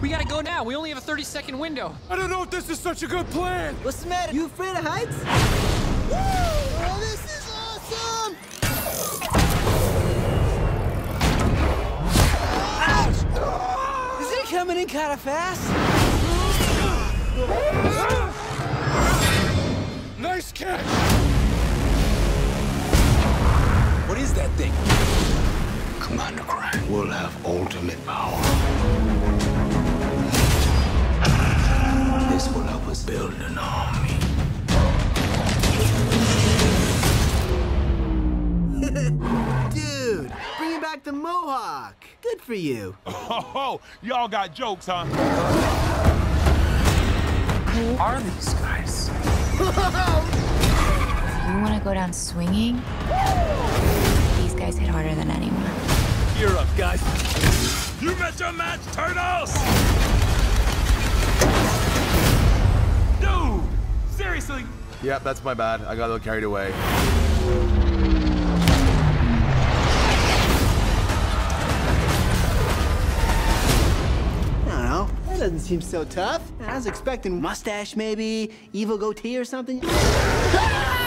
We gotta go now. We only have a 30 second window. I don't know if this is such a good plan. What's the matter? You afraid of heights? Woo! Oh, this is awesome! Ouch! Is it coming in kind of fast? Nice catch. What is that thing? Commander Krang will have ultimate power. Help us army. Dude, bringing back the mohawk. Good for you. Oh, y'all got jokes, huh? Who are these guys? You want to go down swinging? These guys hit harder than anyone. Gear up, guys. You met your match, Turtles! Seriously? Yep, that's my bad. I got a little carried away. I don't know. That doesn't seem so tough. I was expecting mustache, maybe, evil goatee or something.